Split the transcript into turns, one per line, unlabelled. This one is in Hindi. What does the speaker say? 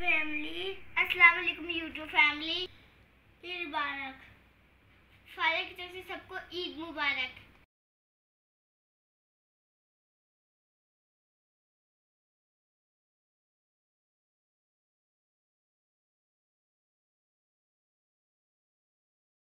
फैमिली अस्सलाम वालेकुम यूट्यूब फैमिली ईद मुबारक फारिग की तरफ़ से सबको ईद मुबारक।